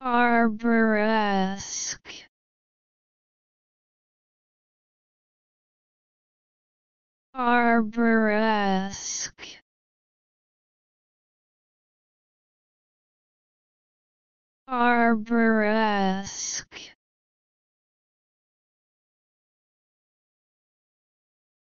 Arboresque. Arboresque. Arboresque.